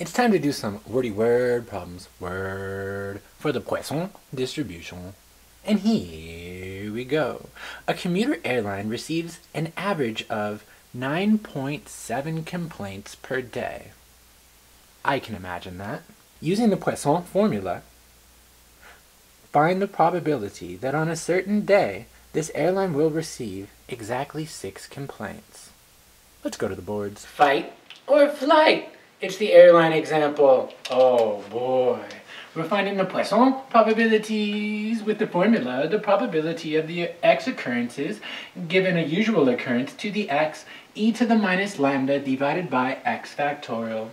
It's time to do some wordy word problems. Word for the poisson distribution. And here we go. A commuter airline receives an average of 9.7 complaints per day. I can imagine that. Using the Poisson formula, find the probability that on a certain day this airline will receive exactly six complaints. Let's go to the boards. Fight or flight? It's the airline example. Oh boy. We're finding the Poisson probabilities with the formula, the probability of the x occurrences given a usual occurrence to the x e to the minus lambda divided by x factorial.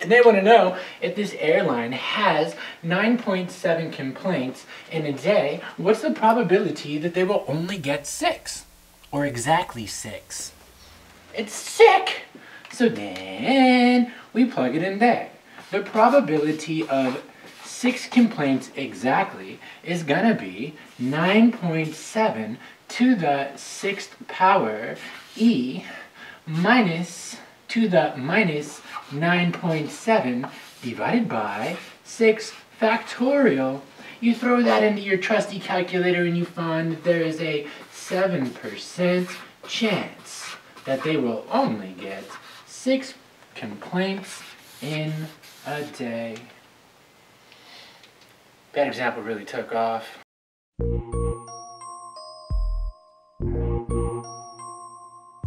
And they want to know if this airline has 9.7 complaints in a day, what's the probability that they will only get six? Or exactly six? It's sick! So then we plug it in there. The probability of six complaints exactly is gonna be 9.7 to the sixth power e minus to the minus 9.7 divided by 6 factorial. You throw that into your trusty calculator and you find that there is a 7% chance that they will only get 6 complaints in a day. That example really took off.